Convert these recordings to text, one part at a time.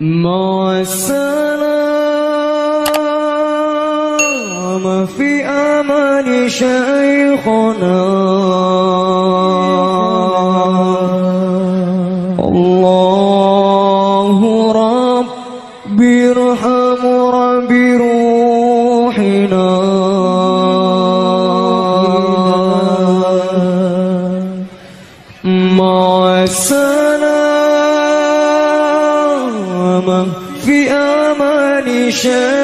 مع السلامة في أمان شيخنا. أمان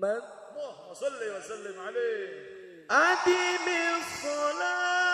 محمد اللهم صل وسلم عليه. أدم الصلاة.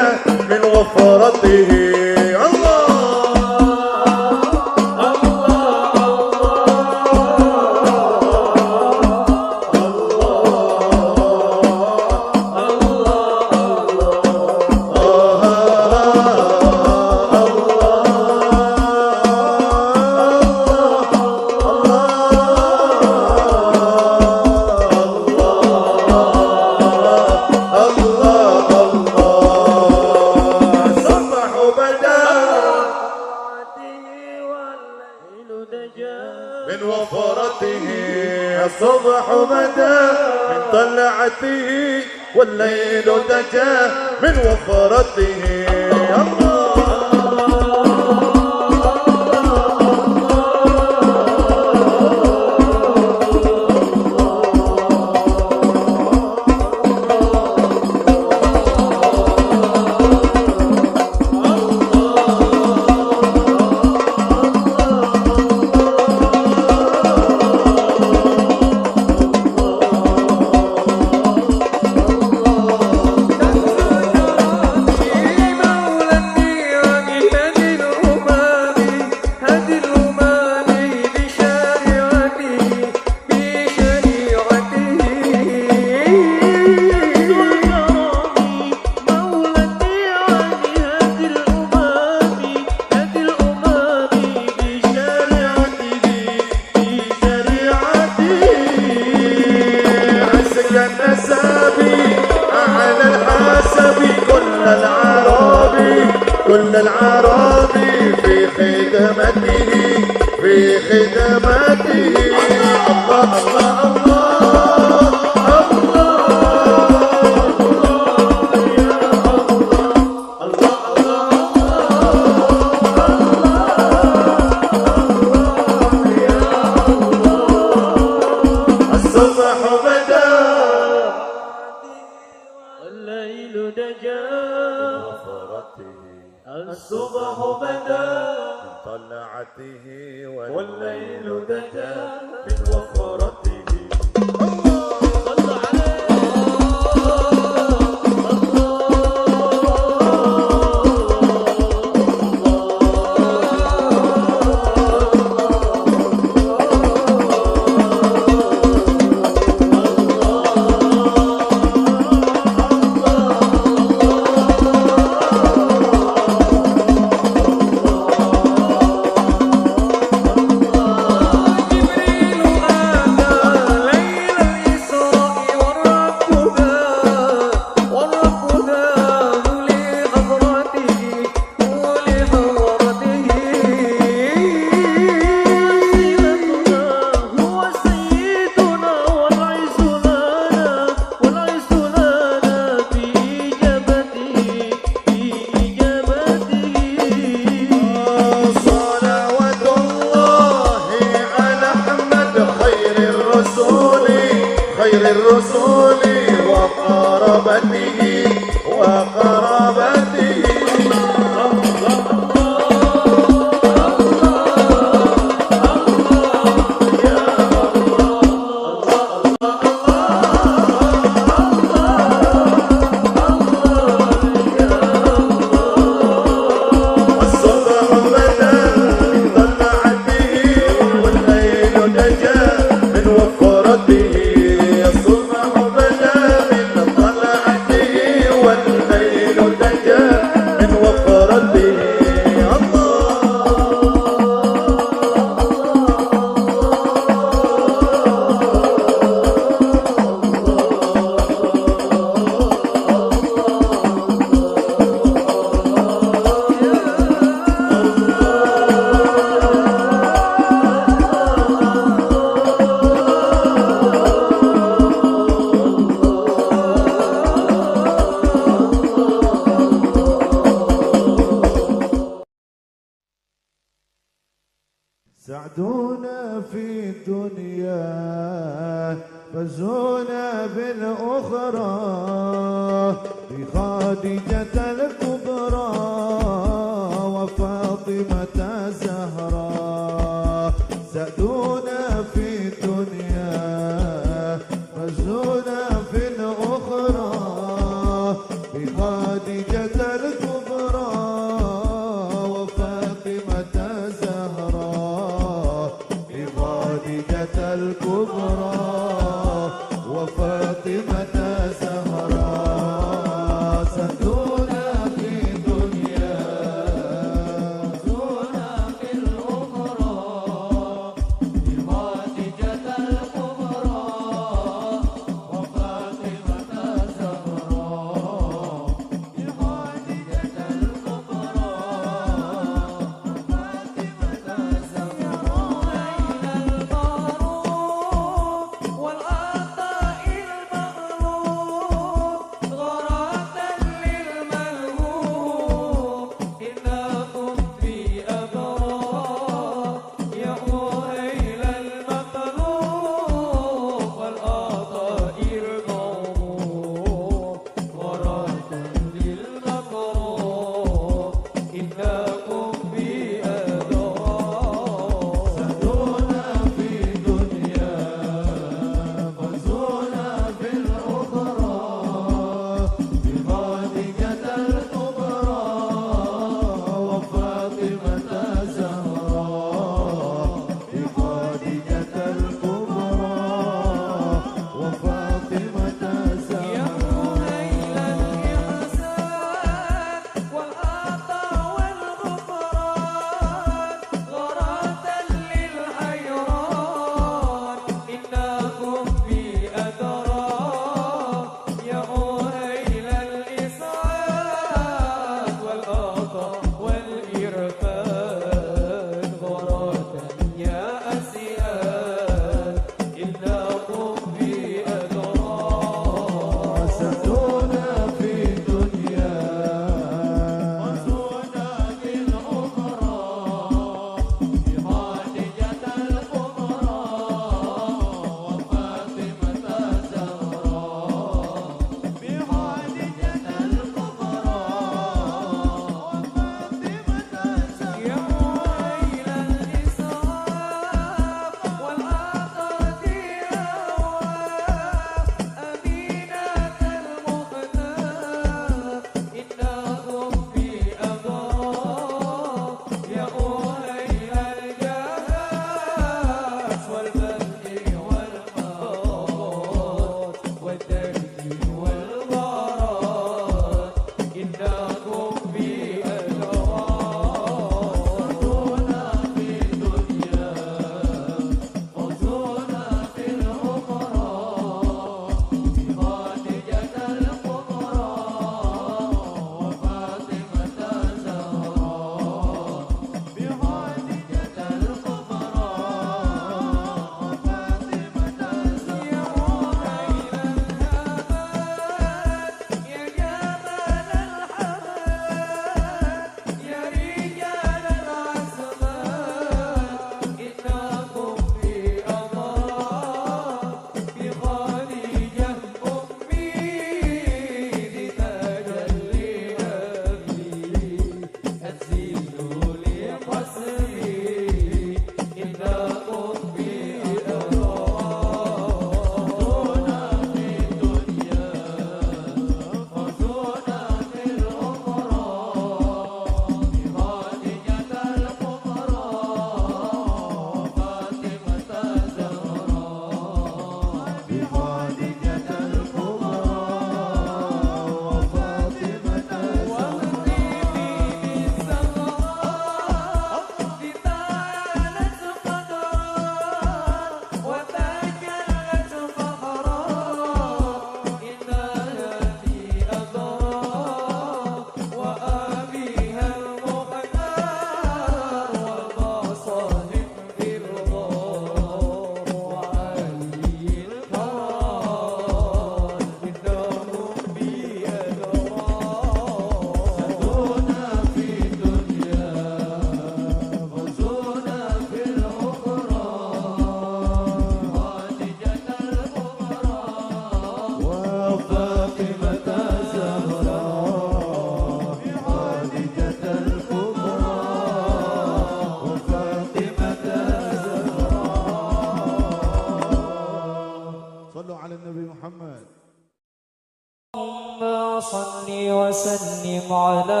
على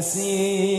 الخدود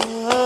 يا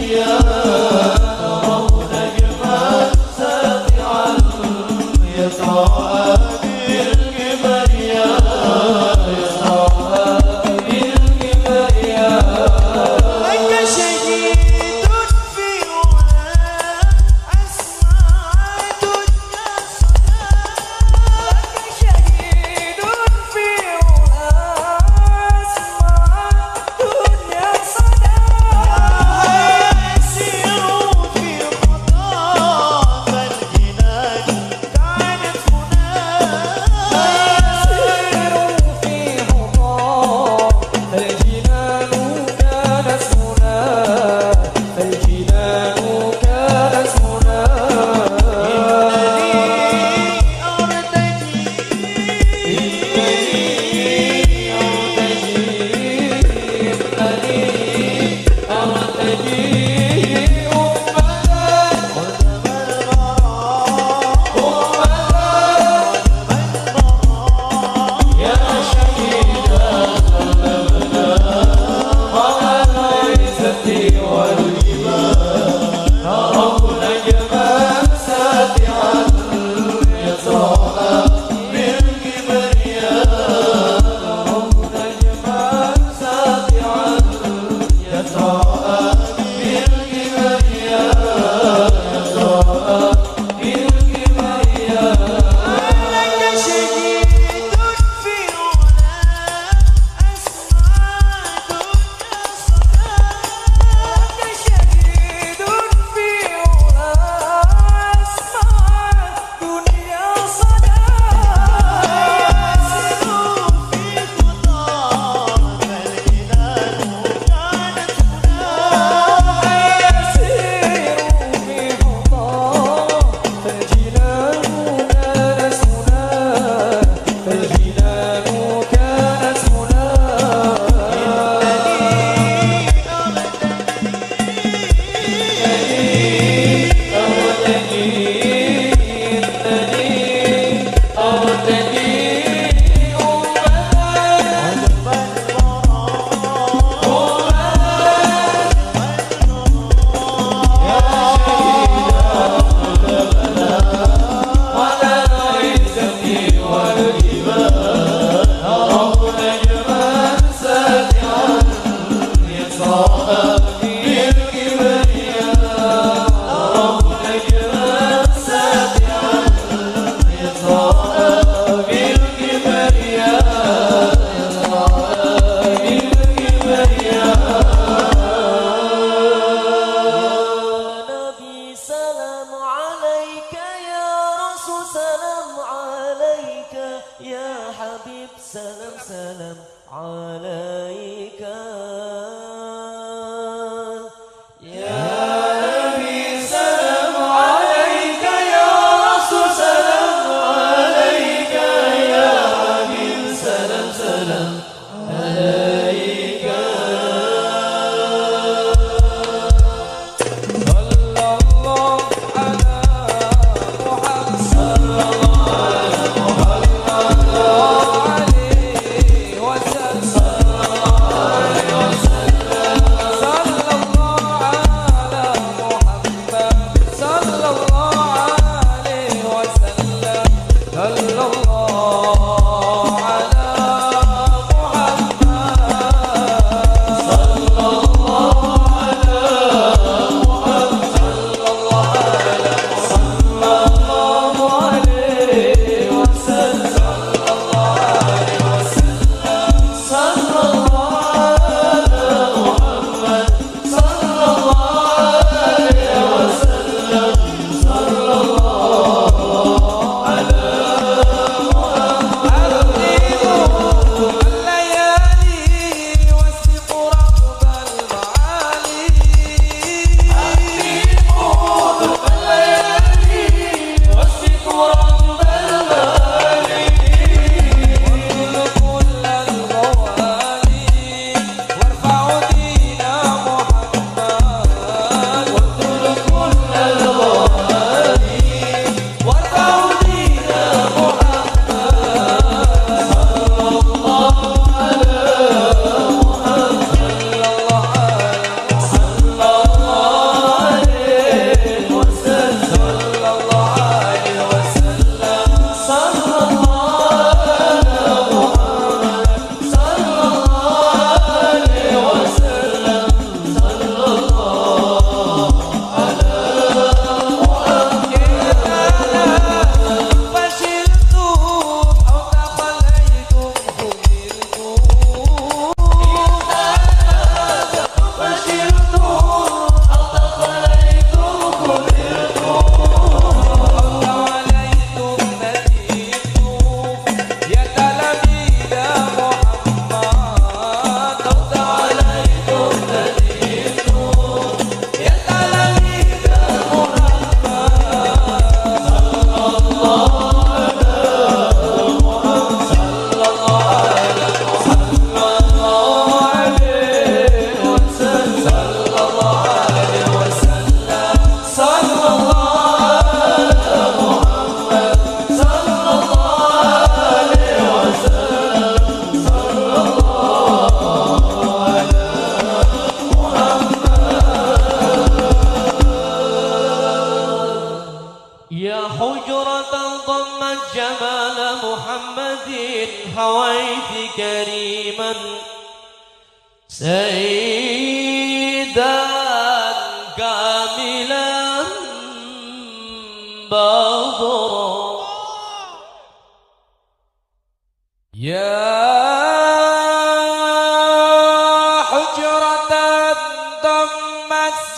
بالكبرياء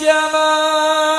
جمال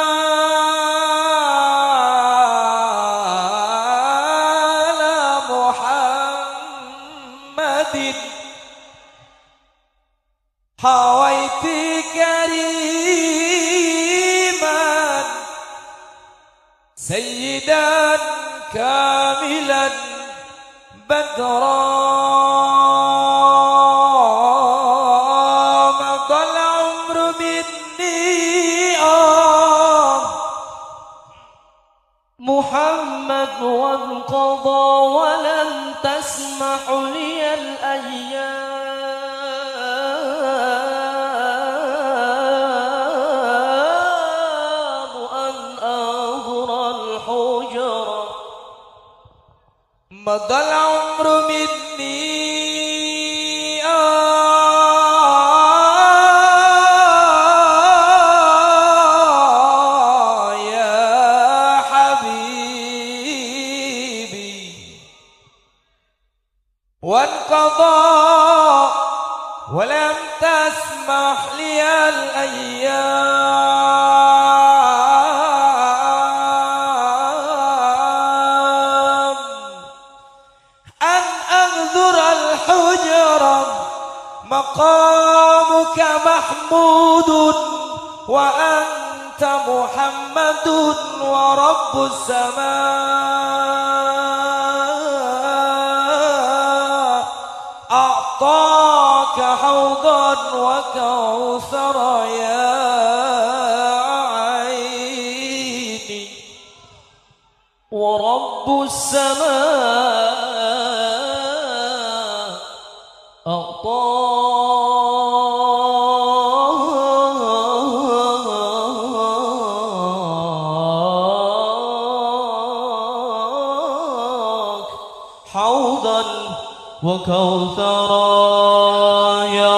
مضى محمود وأنت محمد ورب السماء. وكوثرا يا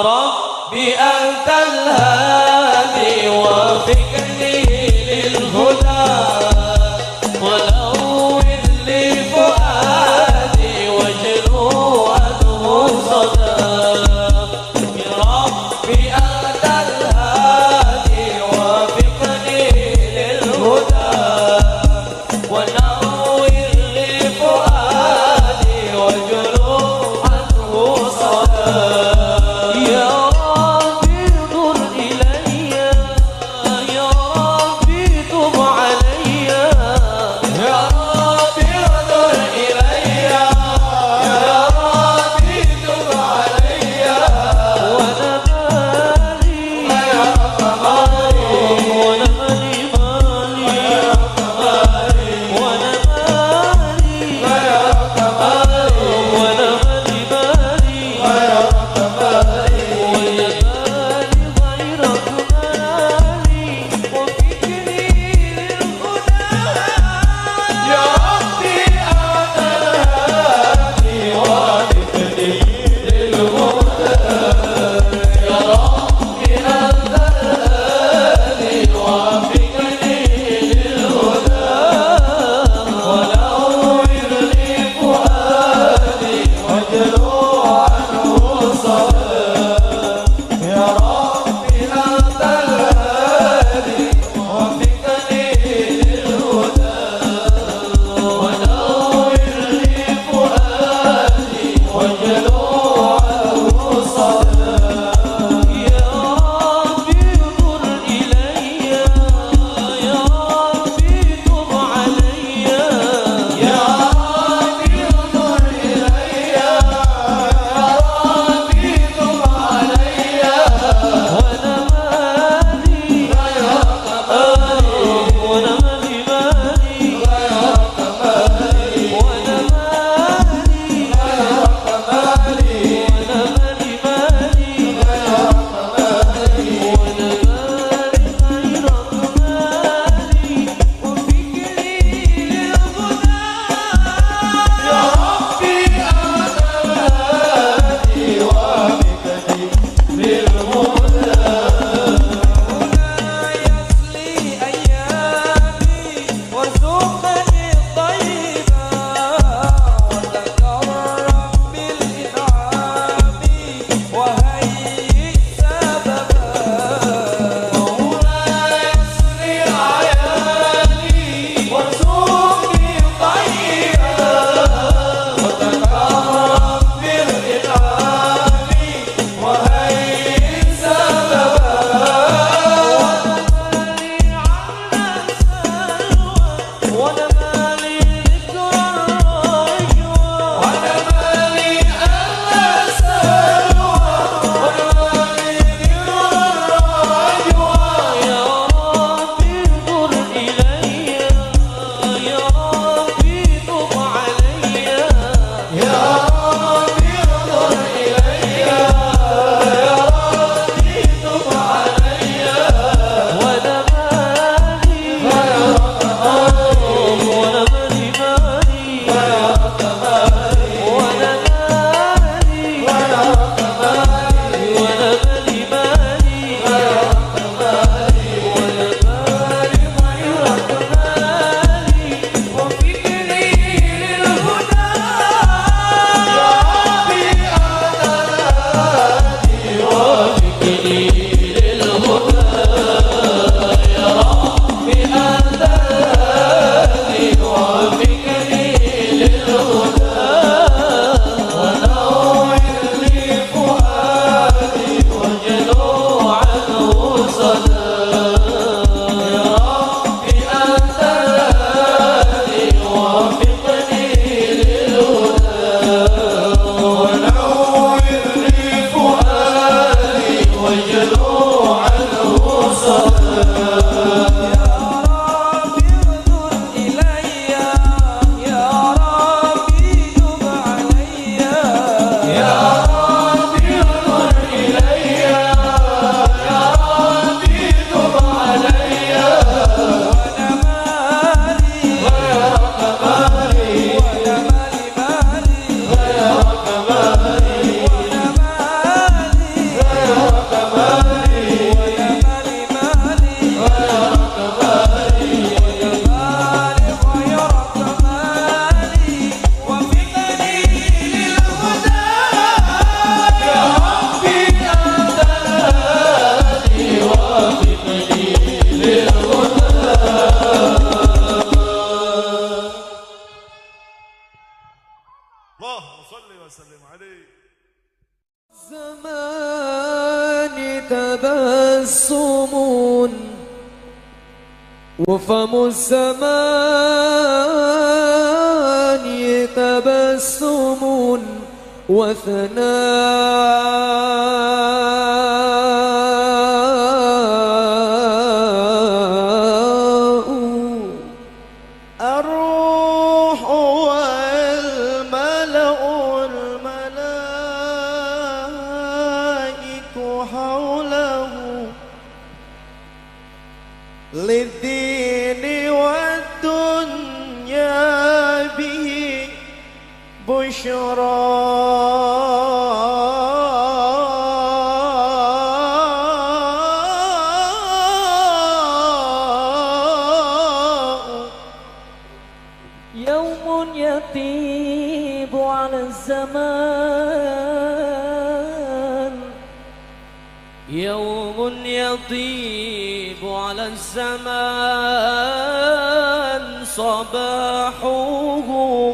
صباحه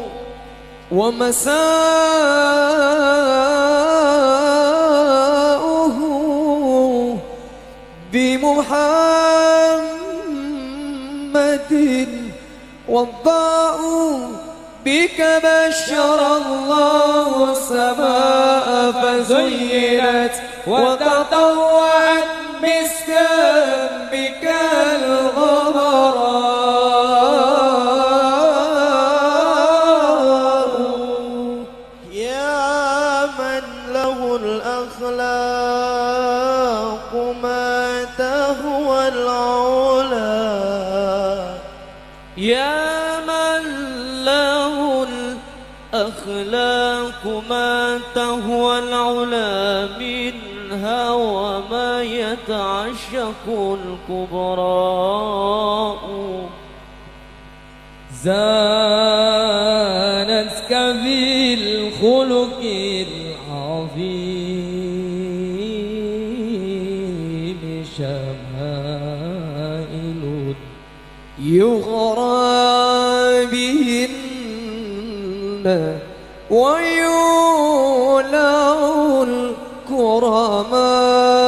ومساؤه بمحمد والضاء بك بشر الله السماء فزينت وتطورت ما تهوى العلا منها وما يتعشق الكبراء. زانتك في الخلق العظيم شمائل يغرى بهن ويولون الكرمات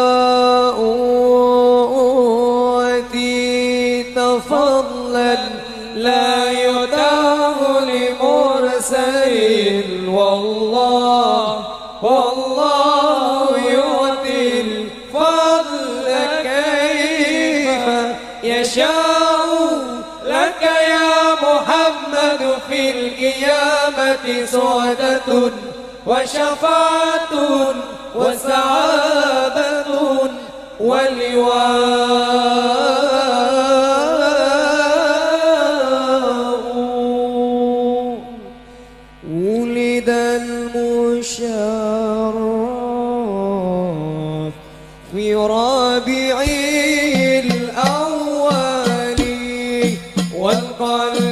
سعدة وشفاعة وسعادة ولواء ولد المشرف في رابع الأول والقلب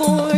ملحت